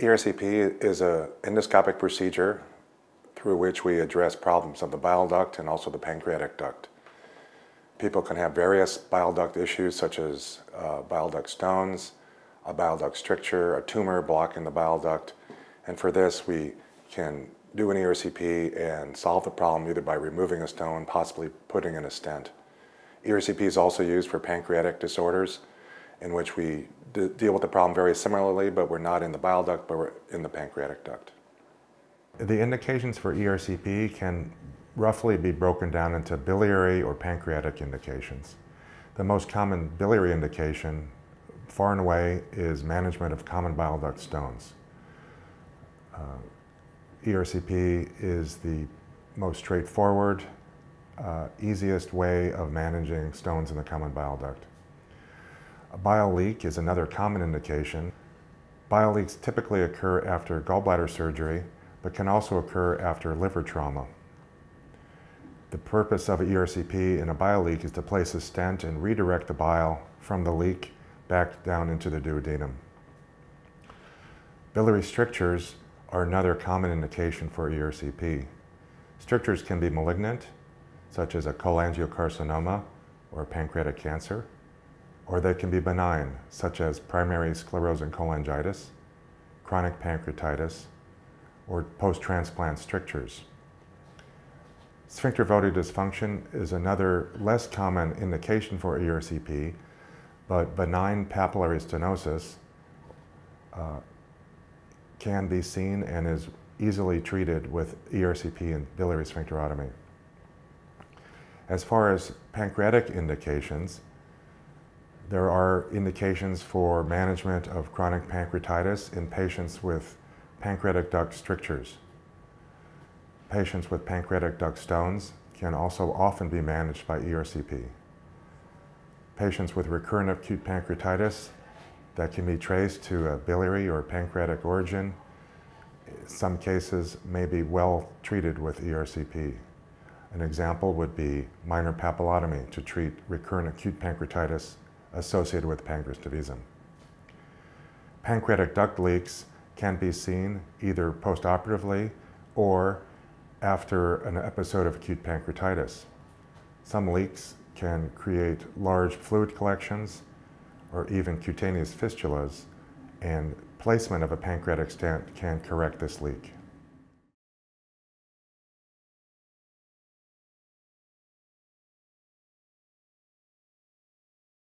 ERCP is an endoscopic procedure through which we address problems of the bile duct and also the pancreatic duct. People can have various bile duct issues such as uh, bile duct stones, a bile duct stricture, a tumor blocking the bile duct, and for this we can do an ERCP and solve the problem either by removing a stone, possibly putting in a stent. ERCP is also used for pancreatic disorders in which we deal with the problem very similarly, but we're not in the bile duct, but we're in the pancreatic duct. The indications for ERCP can roughly be broken down into biliary or pancreatic indications. The most common biliary indication, far and away, is management of common bile duct stones. Uh, ERCP is the most straightforward, uh, easiest way of managing stones in the common bile duct. A bile leak is another common indication. Bile leaks typically occur after gallbladder surgery, but can also occur after liver trauma. The purpose of an ERCP in a bile leak is to place a stent and redirect the bile from the leak back down into the duodenum. Biliary strictures are another common indication for ERCP. Strictures can be malignant, such as a cholangiocarcinoma or pancreatic cancer, or they can be benign, such as primary sclerosing cholangitis, chronic pancreatitis, or post-transplant strictures. Sphincter of Oddi dysfunction is another less common indication for ERCP, but benign papillary stenosis uh, can be seen and is easily treated with ERCP and biliary sphincterotomy. As far as pancreatic indications, there are indications for management of chronic pancreatitis in patients with pancreatic duct strictures. Patients with pancreatic duct stones can also often be managed by ERCP. Patients with recurrent acute pancreatitis that can be traced to a biliary or pancreatic origin, in some cases may be well treated with ERCP. An example would be minor papillotomy to treat recurrent acute pancreatitis associated with pancreas divisum. Pancreatic duct leaks can be seen either postoperatively or after an episode of acute pancreatitis. Some leaks can create large fluid collections or even cutaneous fistulas, and placement of a pancreatic stent can correct this leak.